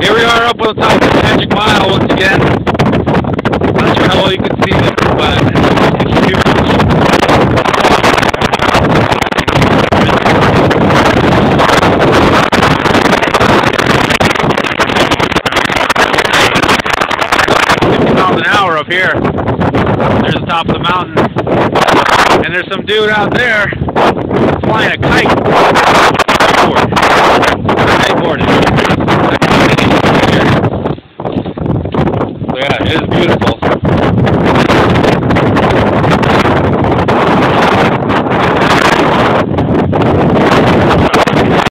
Here we are up on the top of the Magic Mile once again. Not sure how well you can see this, but it's huge. Miles an hour up here. There's the top of the mountain. And there's some dude out there flying a kite. Yeah, it is beautiful.